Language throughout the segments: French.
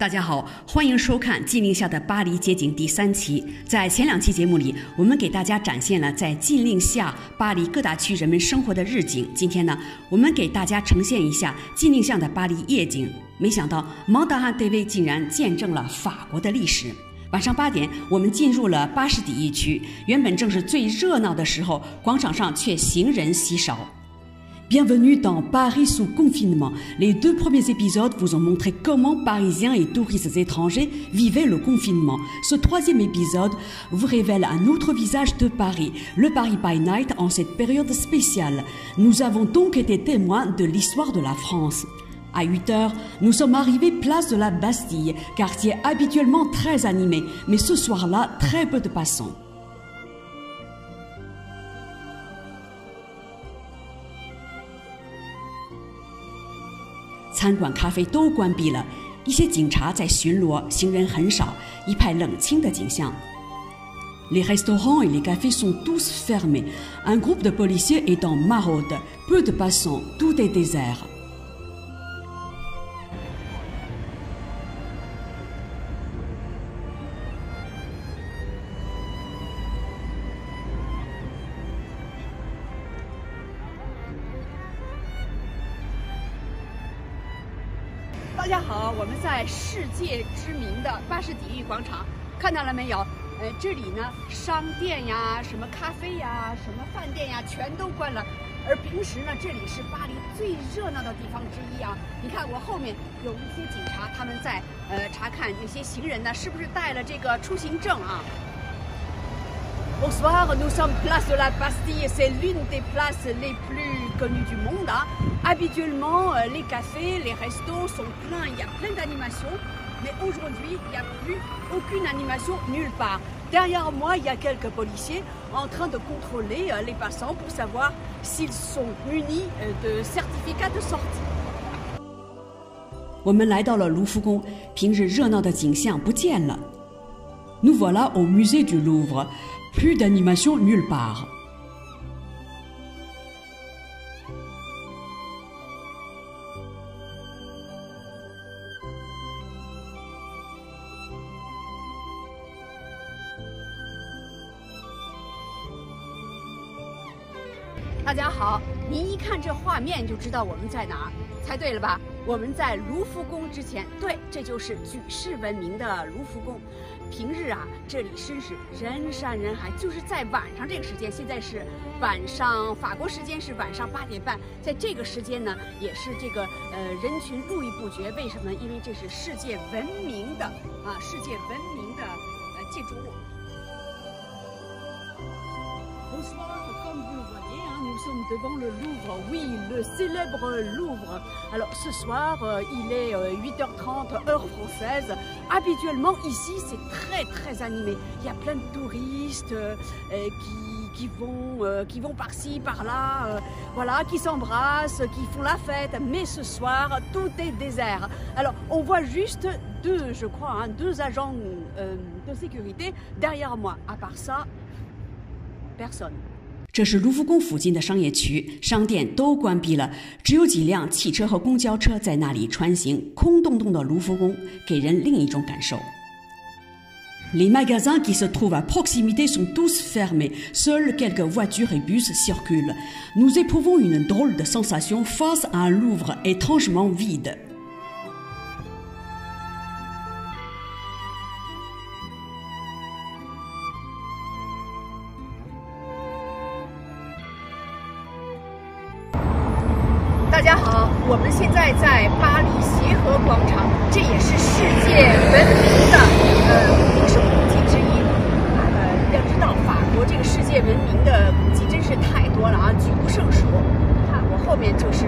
大家好，欢迎收看《禁令下的巴黎街景》第三期。在前两期节目里，我们给大家展现了在禁令下巴黎各大区人们生活的日景。今天呢，我们给大家呈现一下禁令下的巴黎夜景。没想到，毛达哈戴维竟然见证了法国的历史。晚上八点，我们进入了巴士底狱区，原本正是最热闹的时候，广场上却行人稀少。Bienvenue dans Paris sous confinement. Les deux premiers épisodes vous ont montré comment Parisiens et touristes étrangers vivaient le confinement. Ce troisième épisode vous révèle un autre visage de Paris, le Paris by Night en cette période spéciale. Nous avons donc été témoins de l'histoire de la France. À 8 heures, nous sommes arrivés place de la Bastille, quartier habituellement très animé, mais ce soir-là, très peu de passants. 餐馆、咖啡都关闭了，一些警察在巡逻，行人很少，一派冷清的景象。Les restaurants et les cafés sont tous fermés. Un groupe de policiers est en maraude. Peu de passants. Tout est désert. 世界知名的巴士底狱广场，看到了没有？呃，这里呢，商店呀、什么咖啡呀、什么饭店呀，全都关了。而平时呢，这里是巴黎最热闹的地方之一啊。你看我后面有一些警察，他们在呃查看那些行人呢，是不是带了这个出行证啊 ？Bonsoir, nous sommes place de la Bastille. C'est l'une des places les plus connues du monde. Hein. Habituellement, euh, les cafés, les restos sont pleins. Il y a plein d'animations. Mais aujourd'hui, il n'y a plus aucune animation nulle part. Derrière moi, il y a quelques policiers en train de contrôler euh, les passants pour savoir s'ils sont munis euh, de certificats de sortie. 我们来到了卢浮宫，平日热闹的景象不见了。Nous voilà au musée du Louvre. Plus d'animation nulle part. 大家好，您一看这画面就知道我们在哪儿，猜对了吧？我们在卢浮宫之前，对，这就是举世闻名的卢浮宫。平日啊，这里真是人山人海，就是在晚上这个时间，现在是晚上，法国时间是晚上八点半，在这个时间呢，也是这个呃人群络绎不绝。为什么？因为这是世界闻名的啊，世界闻名的呃建筑物。Nous sommes devant le Louvre, oui, le célèbre Louvre. Alors ce soir, euh, il est 8h30 euh, heure française. Habituellement ici, c'est très très animé. Il y a plein de touristes euh, qui, vont par-ci, par-là, voilà, qui s'embrassent, qui font la fête. Mais ce soir, tout est désert. Alors on voit juste deux, je crois, hein, deux agents de sécurité derrière moi. À part ça, personne. 这是卢浮宫附近的商业区，商店都关闭了，只有几辆汽车和公交车在那里穿行。空洞洞的卢浮宫给人另一种感受。Les magasins qui se trouvent à proximité sont tous fermés. Seuls quelques voitures et bus circulent. Nous éprouvons une drôle de sensation face à un Louvre étrangement vide. 大家好，我们现在在巴黎协和广场，这也是世界闻名的呃历史古迹之一。呃，要知道法国这个世界闻名的古迹真是太多了啊，举不胜数。看我后面就是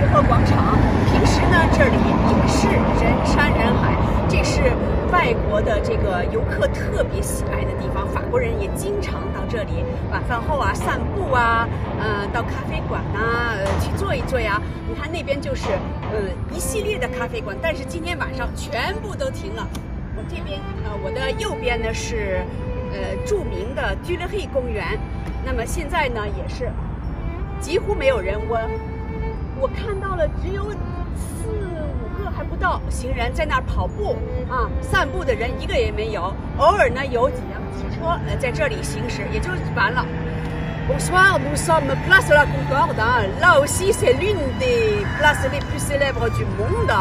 协和广场，平时呢这里也是人山人海，这是外国的这个游客特别喜爱的地方，法国人也经常到这里晚饭后啊散步啊，呃到咖啡馆呐呃去坐一坐呀。你看那边就是呃一系列的咖啡馆，但是今天晚上全部都停了。我这边呃我的右边呢是呃著名的居勒黑公园，那么现在呢也是几乎没有人，我我看到了只有四五个还。不到行人在那儿跑步啊，散步的人一个也没有。偶尔呢有几辆汽车呃在这里行驶，也就完了。Bonsoir, nous sommes place de la Concorde. Là aussi, c'est l'une des places les plus célèbres du monde.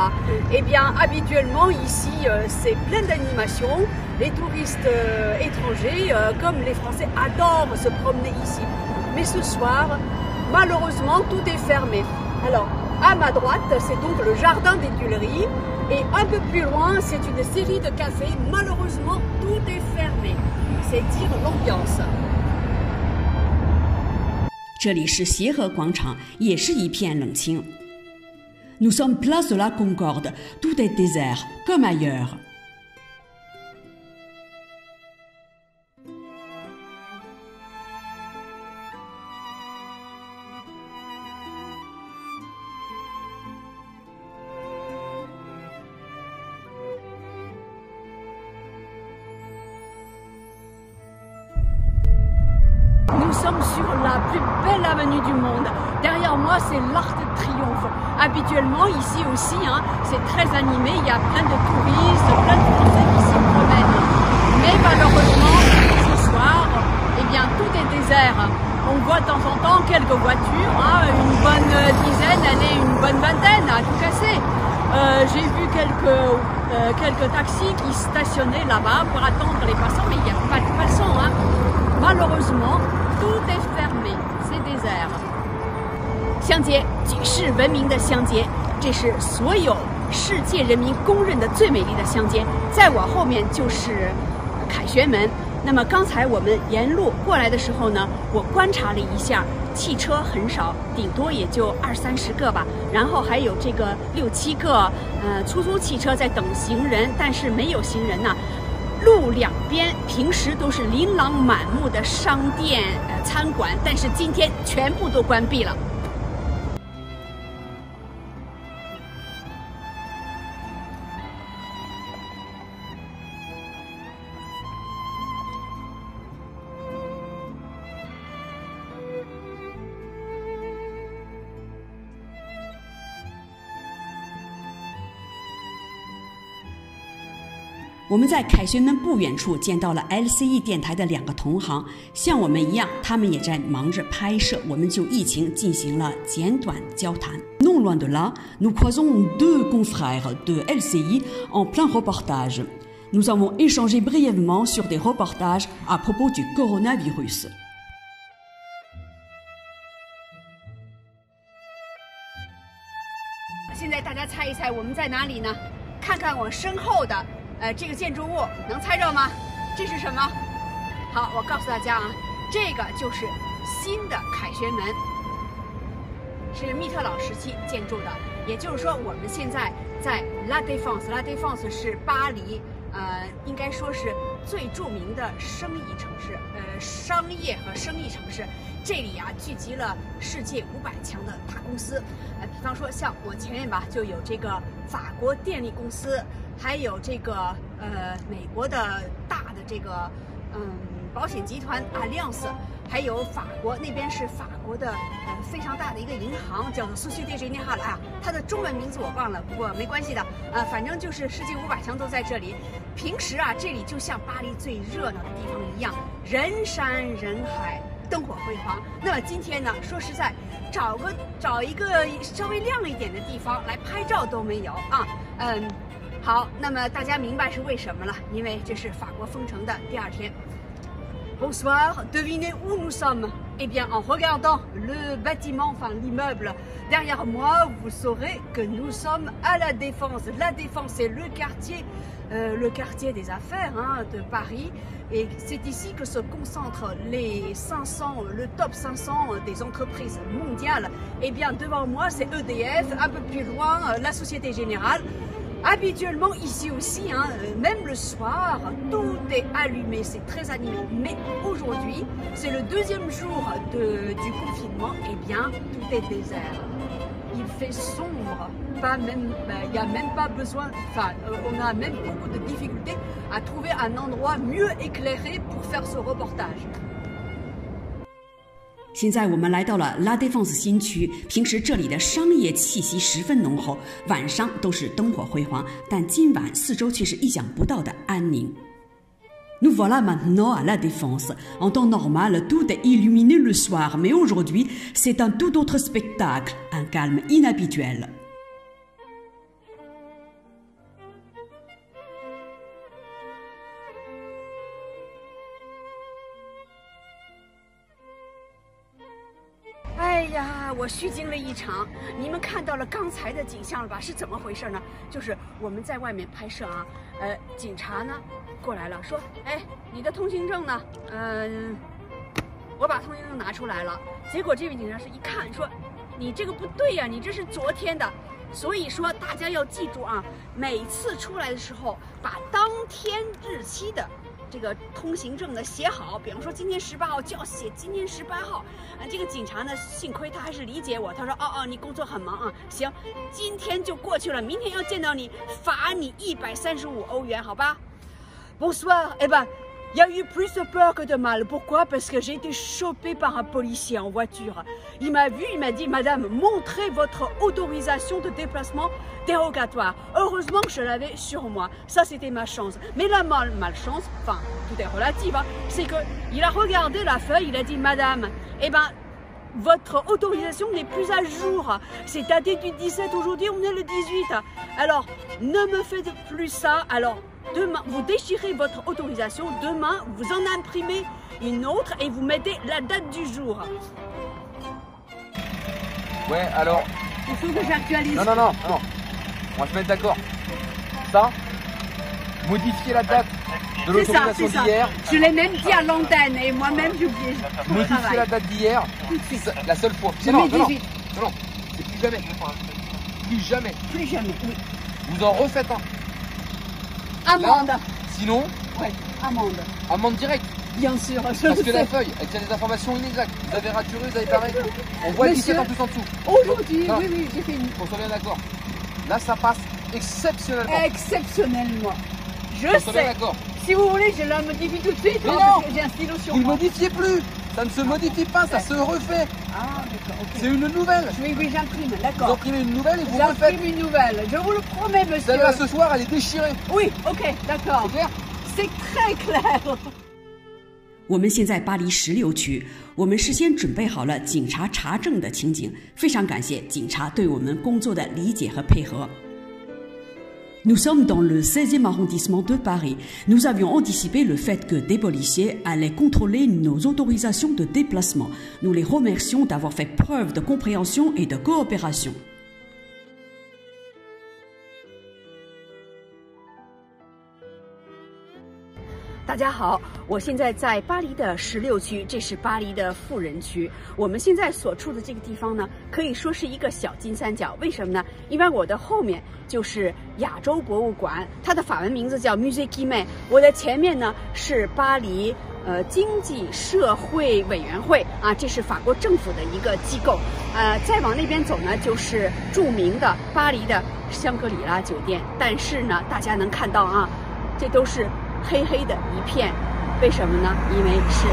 Eh bien, habituellement, ici, c'est plein d'animations. Les touristes étrangers, comme les Français, adorent se promener ici. Mais ce soir, malheureusement, tout est fermé. Alors, à ma droite, c'est donc le jardin des Tuileries. Et un peu plus loin, c'est une série de cafés. Malheureusement, tout est fermé. C'est dire l'ambiance. 这里是协和广场，也是一片冷清。Nous sommes place de la Concorde, tout est désert, comme ailleurs. aussi, hein, c'est très animé. Il y a plein de touristes, plein de Français qui s'y promènent. Mais malheureusement, ce soir, eh bien, tout est désert. On voit de temps en temps quelques voitures, hein, une bonne dizaine, allez, une bonne vingtaine à tout casser. Euh, j'ai vu quelques, euh, quelques taxis qui stationnaient là-bas pour attendre les passants, mais il n'y a pas de passants. Hein. Malheureusement, tout est fermé, c'est désert. 香街，举世闻名的香街， 这是所有世界人民公认的最美丽的乡间。在我后面就是凯旋门。那么刚才我们沿路过来的时候呢，我观察了一下，汽车很少，顶多也就二三十个吧。然后还有这个六七个呃出租汽车在等行人，但是没有行人呢。路两边平时都是琳琅满目的商店、呃餐馆，但是今天全部都关闭了。我们在凯旋门不远处见到了 LCE 电台的两个同行，像我们一样，他们也在忙着拍摄。我们就疫情进行了简短交谈。Non loin de là, nous croisons deux confrères de LCI en plein reportage. Nous avons échangé brièvement sur des reportages à propos du coronavirus. 现在大家猜一猜我们在哪里呢？看看我身后的。呃，这个建筑物能猜着吗？这是什么？好，我告诉大家啊，这个就是新的凯旋门，是密特朗时期建筑的。也就是说，我们现在在 La Défense，La Défense 是巴黎，呃，应该说是最著名的生意城市，呃，商业和生意城市。这里啊，聚集了世界五百强的大公司，呃，比方说像我前面吧，就有这个法国电力公司。还有这个呃，美国的大的这个嗯保险集团 Allianz，还有法国那边是法国的呃非常大的一个银行，叫做 Société Générale 啊，它的中文名字我忘了，不过没关系的，呃，反正就是世界五百强都在这里。平时啊，这里就像巴黎最热闹的地方一样，人山人海，灯火辉煌。那么今天呢，说实在，找个找一个稍微亮一点的地方来拍照都没有啊，嗯。好，那么大家明白是为什么了？因为这是法国封城的第二天。Bonsoir, devinez où nous sommes? Eh bien, en regardant le bâtiment, enfin l'immeuble derrière moi, vous saurez que nous sommes à la Défense. La Défense, c'est le quartier, euh, le quartier des affaires hein, de Paris. Et c'est ici que se concentrent les 500, le top 500 des entreprises mondiales. Eh bien, devant moi, c'est EDF, un peu plus loin, la Société Générale. Habituellement, ici aussi, hein, euh, même le soir, tout est allumé, c'est très animé. Mais aujourd'hui, c'est le deuxième jour du confinement, et bien, tout est désert. Il fait sombre, pas même, ben, il n'y a même pas besoin, enfin, euh, on a même beaucoup de difficultés à trouver un endroit mieux éclairé pour faire ce reportage. 现在我们来到了拉德芳斯新区，平时这里的商业气息十分浓厚，晚上都是灯火辉煌，但今晚四周却是意想不到的安宁。Nous voilà maintenant à la défense. En temps normal, tout est illuminé le soir, mais aujourd'hui, c'est un tout autre spectacle, un calme inhabituel. 呀，我虚惊了一场！你们看到了刚才的景象了吧？是怎么回事呢？就是我们在外面拍摄啊，呃，警察呢过来了，说：“哎，你的通行证呢？”嗯，我把通行证拿出来了。结果这位警察是一看说：“你这个不对呀，你这是昨天的。”所以说大家要记住啊，每次出来的时候把当天日期的。这个通行证的写好，比方说今天十八号就要写今天十八号。啊，这个警察呢，幸亏他还是理解我，他说哦哦，你工作很忙啊，行，今天就过去了，明天要见到你，罚你一百三十五欧元，好吧？Bonsoir，哎不。Il y a eu plus de peur que de mal. Pourquoi? Parce que j'ai été chopé par un policier en voiture. Il m'a vu, il m'a dit Madame, montrez votre autorisation de déplacement dérogatoire. Heureusement que je l'avais sur moi. Ça, c'était ma chance. Mais la mal malchance, enfin, tout est relatif, hein, c'est que il a regardé la feuille, il a dit Madame, eh ben, votre autorisation n'est plus à jour. C'est daté du 17, aujourd'hui on est le 18. Alors, ne me faites plus ça. Alors, Demain, vous déchirez votre autorisation. Demain, vous en imprimez une autre et vous mettez la date du jour. Ouais, alors. Il faut que j'actualise. Non, non, non, non. On va se mettre d'accord. Ça, modifier la date de l'autorisation d'hier. Je l'ai même dit à l'antenne et moi-même j'ai oublié. Modifier la date d'hier. La seule fois. Je non, non, non, non, c'est plus jamais. Plus jamais. Plus jamais, oui. Vous en refaites un. Amende. sinon Oui, amende. Amende directe. Bien sûr, je Parce que sais. la feuille, elle tient des informations inexactes. Vous avez raturé, vous avez pareil. On voit Monsieur, 17 en plus en dessous. Aujourd'hui, oui, oui, j'ai fini. On soit bien d'accord. Là, ça passe exceptionnellement. Exceptionnellement. Je On soit bien sais. d'accord Si vous voulez, je la modifie tout de suite. Mais hein, non. parce que J'ai un stylo sur Vous ne moi. modifiez plus. Ça ne se modifie pas, ça se refait. Ah, d'accord, ok. C'est une nouvelle. Oui, oui, j'imprime, Vous d'accord. imprimez une nouvelle et vous refaites. J'imprime une nouvelle. Je vous le promets, monsieur. Celle-là, ce soir, elle est déchirée. Oui, ok, d'accord. C'est clair C'est très clair. 我们现在巴黎十六区，我们事先准备好了警察查证的情景，非常感谢警察对我们工作的理解和配合。 Nous sommes dans le 16e arrondissement de Paris. Nous avions anticipé le fait que des policiers allaient contrôler nos autorisations de déplacement. Nous les remercions d'avoir fait preuve de compréhension et de coopération. 大家好，我现在在巴黎的十六区，这是巴黎的富人区。我们现在所处的这个地方呢，可以说是一个小金三角。为什么呢？因为我的后面就是亚洲博物馆，它的法文名字叫 Musée Guimet。我的前面呢是巴黎呃经济社会委员会啊，这是法国政府的一个机构。呃，再往那边走呢，就是著名的巴黎的香格里拉酒店。但是呢，大家能看到啊，这都是。黑黑的一片，为什么呢？因为是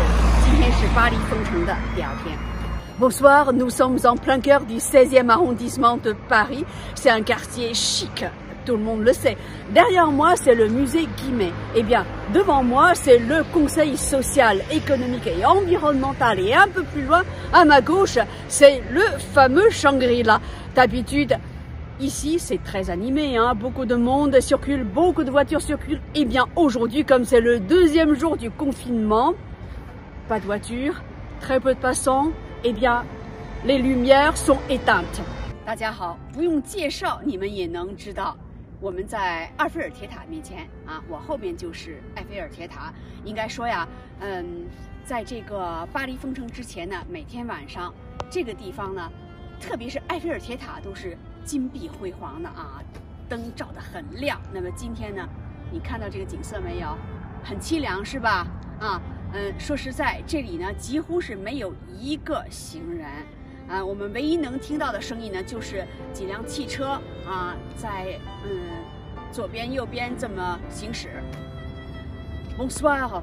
今天是巴黎封城的第二天。Bonsoir, nous sommes en plein cœur du 16e arrondissement de Paris. C'est un quartier chic, tout le monde le sait. Derrière moi, c'est le musée Guimet. Eh bien, devant moi, c'est le Conseil social, économique et environnemental. Et un peu plus loin, à ma gauche, c'est le fameux Shangri-La. D'habitude, Ici, c'est très animé, hein. beaucoup de monde circule, beaucoup de voitures circulent. Et bien aujourd'hui, comme c'est le deuxième jour du confinement, pas de voitures, très peu de passants, eh bien les lumières sont éteintes. 大家好，不用介绍，你们也能知道，我们在埃菲尔铁塔面前啊，我后面就是埃菲尔铁塔。应该说呀，嗯，在这个巴黎封城之前呢，每天晚上这个地方呢，特别是埃菲尔铁塔都是。 金碧辉煌的啊，灯照得很亮。那么今天呢，你看到这个景色没有？很凄凉是吧？啊，嗯，说实在，这里呢几乎是没有一个行人，啊，我们唯一能听到的声音呢就是几辆汽车啊在嗯左边右边这么行驶。Bonsoir,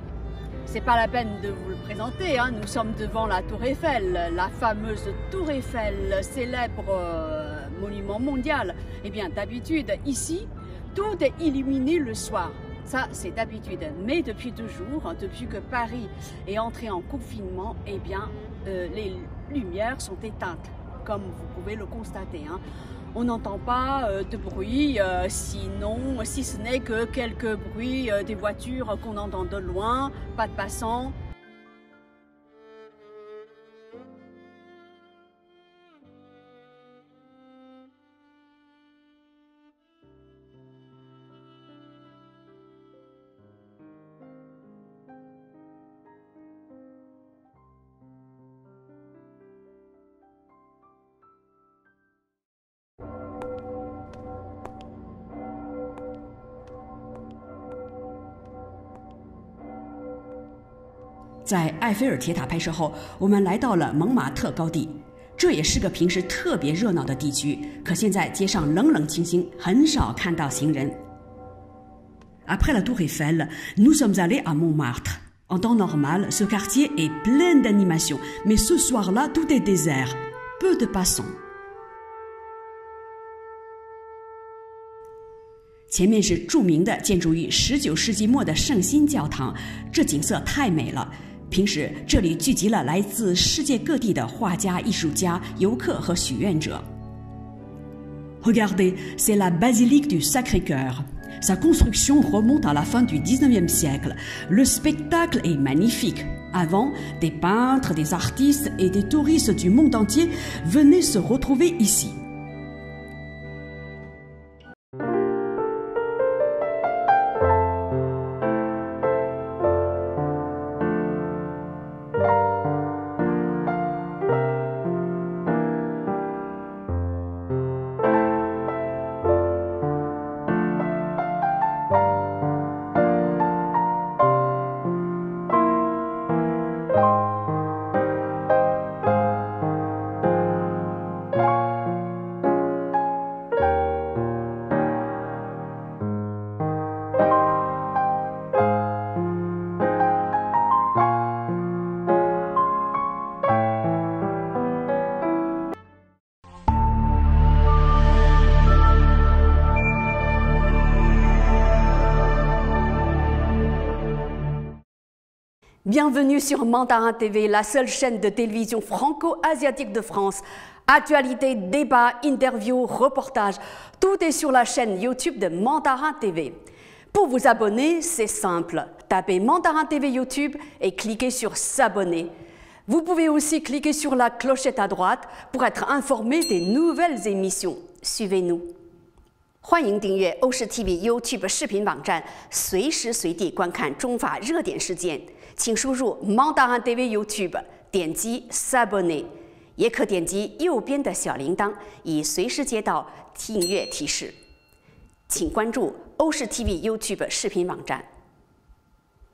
c'est pas la peine de vous le présenter, hein. nous sommes devant la Tour Eiffel, la fameuse Tour Eiffel, célèbre euh, monument mondial. Eh bien, d'habitude, ici, tout est illuminé le soir. Ça, c'est d'habitude. Mais depuis toujours, depuis que Paris est entré en confinement, eh bien, euh, les lumières sont éteintes, comme vous pouvez le constater. Hein on n'entend pas euh, de bruit, euh, sinon, si ce n'est que quelques bruits euh, des voitures qu'on entend de loin, pas de passants, 在埃菲尔铁塔拍摄后，我们来到了蒙马特高地，这也是个平时特别热闹的地区。可现在街上冷冷清清，很少看到行人。Après la Tour Eiffel, nous sommes allés à Montmartre. En temps normal, ce quartier est plein d'animation, mais ce soir-là, tout est désert, peu de passants. 前面是著名的建筑于19世纪末的圣心教堂，这景色太美了。平时这里聚集了来自世界各地的画家、艺术家、游客和许愿者。Regardez, c'est la basilique du Sacré-Cœur. Sa construction remonte à la fin du XIXe siècle. Le spectacle est magnifique. Avant, des peintres, des artistes et des touristes du monde entier venaient se retrouver ici. Bienvenue sur Mandarin TV, la seule chaîne de télévision franco-asiatique de France. Actualité, débat, interview, reportage, tout est sur la chaîne YouTube de Mandarin TV. Pour vous abonner, c'est simple. Tapez Mandarin TV YouTube et cliquez sur S'abonner. Vous pouvez aussi cliquer sur la clochette à droite pour être informé des nouvelles émissions. Suivez-nous. 欢迎订阅欧视 TV YouTube 视频网站，随时随地观看中法热点事件。 请输入 Montagne TV YouTube，点击 Subnny，也可点击右边的小铃铛，以随时接到听阅提示。请关注欧式 TV YouTube 视频网站。